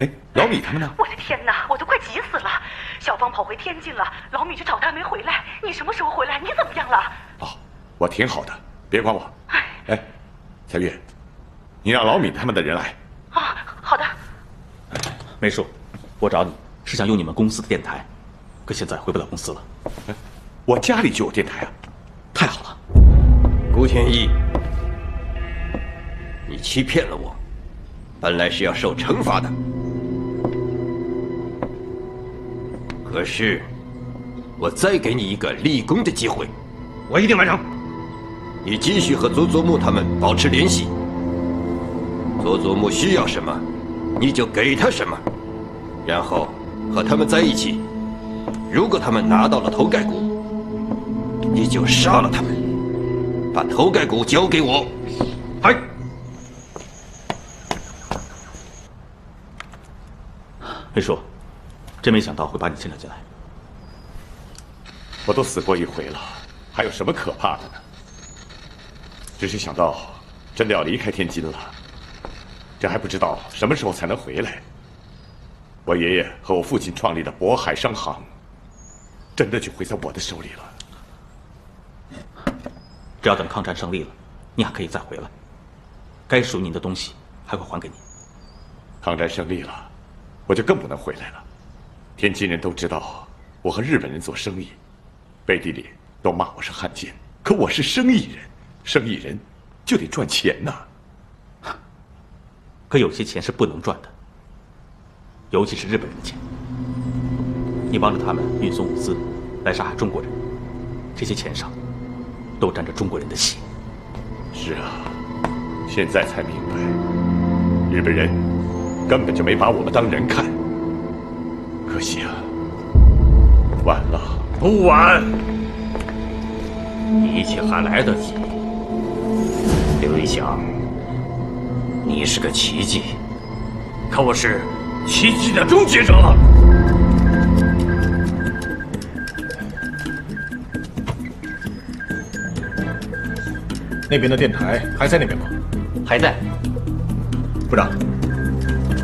哎，老米他们呢？我的天哪，我都快急死了！小芳跑回天津了，老米去找他没回来。你什么时候回来？你怎么样了？哦，我挺好的，别管我。哎，哎，彩玉，你让老米他们的人来。啊，好的。梅叔，我找你是想用你们公司的电台，可现在回不了公司了。哎，我家里就有电台啊，太好了。顾天一，你欺骗了我，本来是要受惩罚的。可是，我再给你一个立功的机会，我一定完成。你继续和佐佐木他们保持联系。佐佐木需要什么，你就给他什么，然后和他们在一起。如果他们拿到了头盖骨，你就杀了他们，把头盖骨交给我。嗨，魏叔。真没想到会把你牵扯进来。我都死过一回了，还有什么可怕的呢？只是想到真的要离开天津了，这还不知道什么时候才能回来。我爷爷和我父亲创立的渤海商行，真的就会在我的手里了。只要等抗战胜利了，你还可以再回来，该属于你的东西还会还给你。抗战胜利了，我就更不能回来了。天津人都知道我和日本人做生意，背地里都骂我是汉奸。可我是生意人，生意人就得赚钱呐。可有些钱是不能赚的，尤其是日本人的钱。你帮着他们运送物资来杀害中国人，这些钱上都沾着中国人的血。是啊，现在才明白，日本人根本就没把我们当人看。可惜啊，晚了，不晚，一切还来得及。刘一祥，你是个奇迹，可我是奇迹的终结者。那边的电台还在那边吗？还在。部长，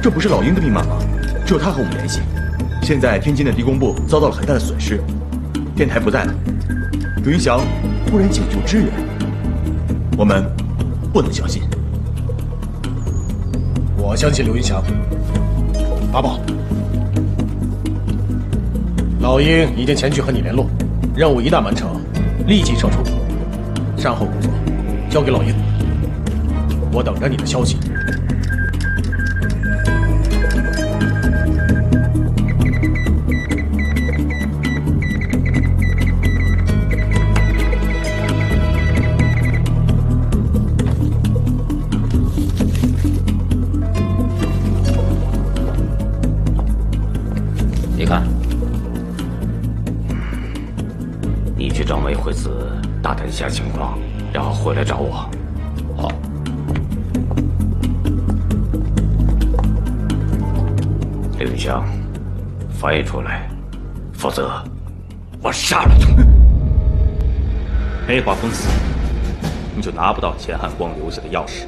这不是老鹰的密码吗？只有他和我们联系。现在天津的地工部遭到了很大的损失，电台不在了。刘云翔忽然请求支援，我们不能相信。我相信刘云翔。八宝，老鹰已经前去和你联络，任务一旦完成，立即撤出。善后工作交给老鹰，我等着你的消息。一下情况，然后回来找我。好。刘云香，翻译出来，否则我杀了他。黑华封死，你就拿不到钱汉光留下的钥匙。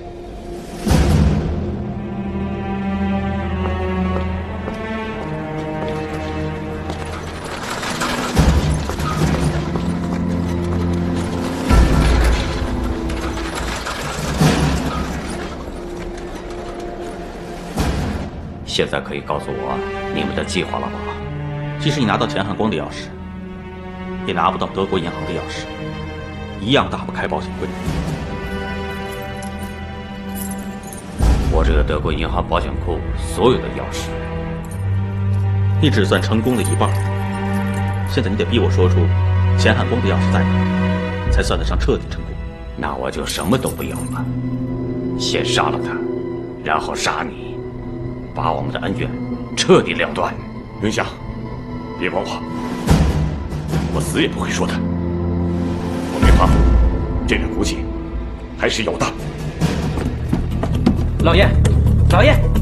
现在可以告诉我你们的计划了吗？即使你拿到钱汉光的钥匙，也拿不到德国银行的钥匙，一样打不开保险柜。我这个德国银行保险库所有的钥匙，你只算成功了一半。现在你得逼我说出钱汉光的钥匙在哪，才算得上彻底成功。那我就什么都不要了，先杀了他，然后杀你。把我们的恩怨彻底了断，云霞，别管我，我死也不会说的。我没怕，这点骨气还是有的。老爷，老爷。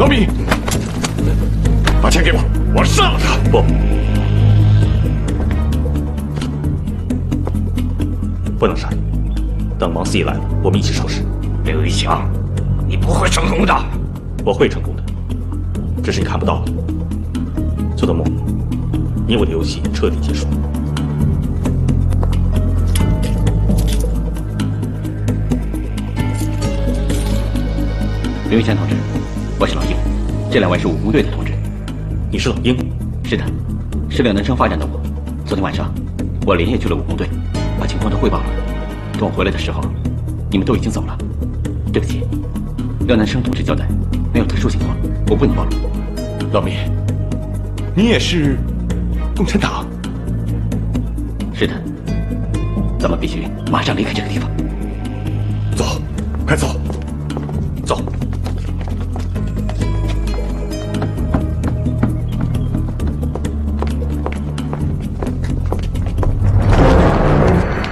老米，把钱给我，我杀了他！不，不能杀你。等王司仪来了，我们一起收拾。刘玉强，你不会成功的。我会成功的，只是你看不到。苏德木，你我的游戏彻底结束。刘玉强同志，我是老鹰，这两位是武工队的同志。你是老鹰？是的，是廖南生发展的我。昨天晚上，我连夜去了武工队，把情况都汇报了。等我回来的时候，你们都已经走了。对不起，廖南生同志交代，没有特殊情况，我不能暴露。老米，你也是共产党？是的，咱们必须马上离开这个地方。走，快，走。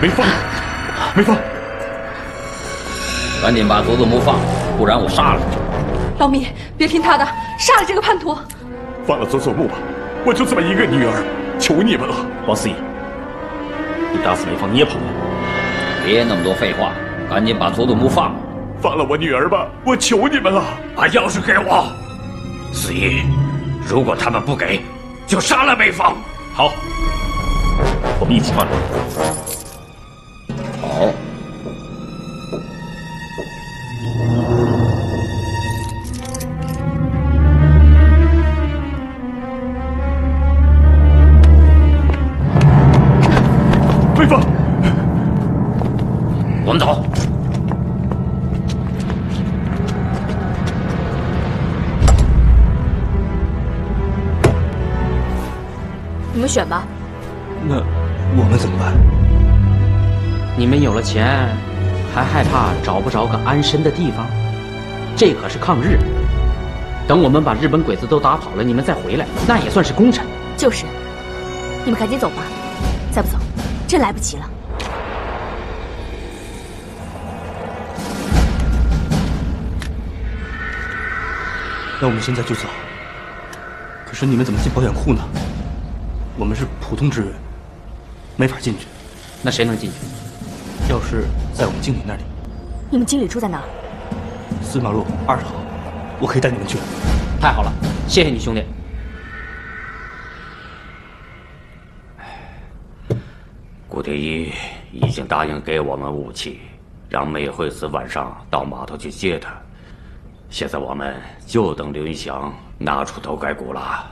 没放，没放，赶紧把佐佐木放，不然我杀了他！老米，别听他的，杀了这个叛徒！放了佐佐木吧，我就这么一个女儿，求你们了！王司仪，你打死梅芳你也跑了？别那么多废话，赶紧把佐佐木放了！放了我女儿吧，我求你们了！把钥匙给我！司仪，如果他们不给，就杀了梅芳！好，我们一起放人。好。梅芳，我们走。你们选吧。那我们怎么办？你们有了钱，还害怕找不着个安身的地方？这可是抗日。等我们把日本鬼子都打跑了，你们再回来，那也算是功臣。就是，你们赶紧走吧，再不走，真来不及了。那我们现在就走。可是你们怎么进保险库呢？我们是普通职员，没法进去。那谁能进去？钥匙在我们经理那里，你们经理住在哪儿？四马路二十号，我可以带你们去。太好了，谢谢你兄弟。顾天一已经答应给我们武器，让美惠子晚上到码头去接他。现在我们就等刘云翔拿出头盖骨了。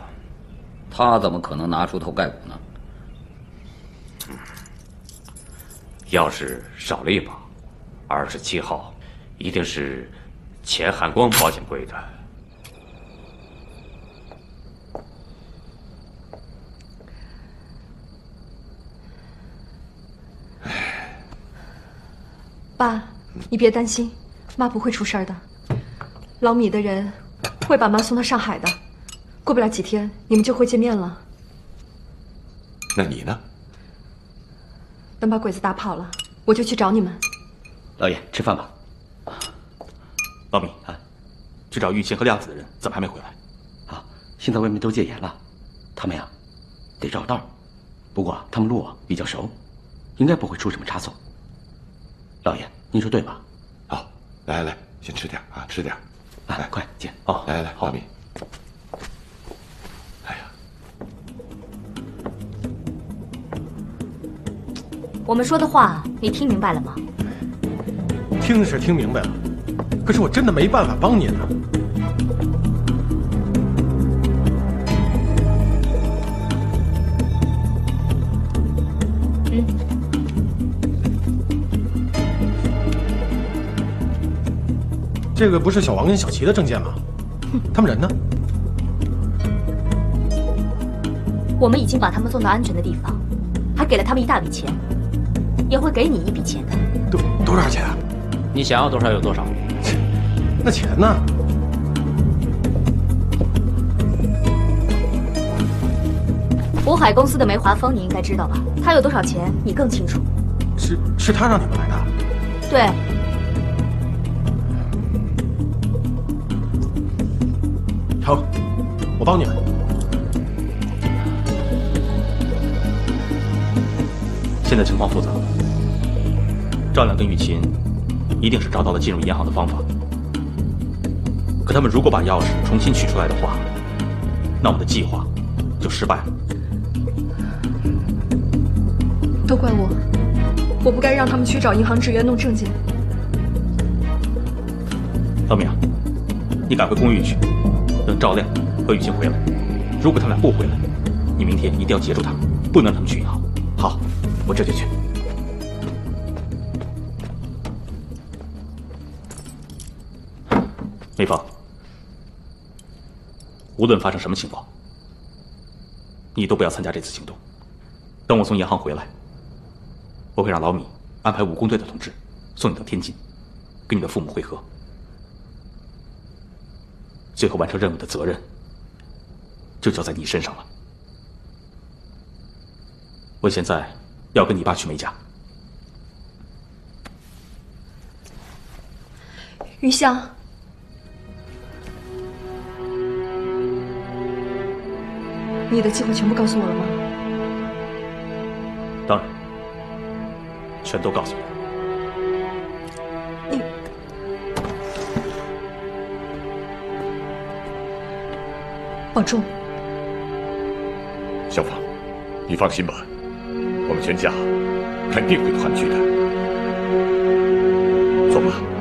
他怎么可能拿出头盖骨呢？钥匙少了一把，二十七号，一定是钱汉光保险柜的。爸，你别担心，妈不会出事儿的。老米的人会把妈送到上海的，过不了几天你们就会见面了。那你呢？等把鬼子打跑了，我就去找你们。老爷，吃饭吧。老米啊，去找玉琴和亮子的人怎么还没回来？啊，现在外面都戒严了，他们呀得绕道。不过他们路啊比较熟，应该不会出什么差错。老爷，您说对吧？好，来来来，先吃点啊，吃点。来，快进。哦，来来来，老米。我们说的话你听明白了吗？听是听明白了，可是我真的没办法帮您啊。嗯，这个不是小王跟小齐的证件吗？他们人呢？我们已经把他们送到安全的地方，还给了他们一大笔钱，也会给你一笔钱的。多多少钱啊？你想要多少有多少。那钱呢？渤海公司的梅华峰，你应该知道吧？他有多少钱，你更清楚。是是他让你们来的？对。成，我帮你们。现在情况复杂，赵亮跟雨晴一定是找到了进入银行的方法。可他们如果把钥匙重新取出来的话，那我们的计划就失败了。都怪我，我不该让他们去找银行职员弄证件。老米啊，你赶回公寓去，等赵亮和雨晴回来。如果他们俩不回来，你明天一定要截住他们，不能让他们去银行。好，我这就去。梅芳，无论发生什么情况，你都不要参加这次行动。等我从银行回来，我会让老米安排武工队的同志送你到天津，跟你的父母会合。最后完成任务的责任，就交在你身上了。我现在要跟你爸去梅家。余香，你的计划全部告诉我了吗？当然，全都告诉你了。你保重。小芳，你放心吧，我们全家肯定会团聚的。走吧。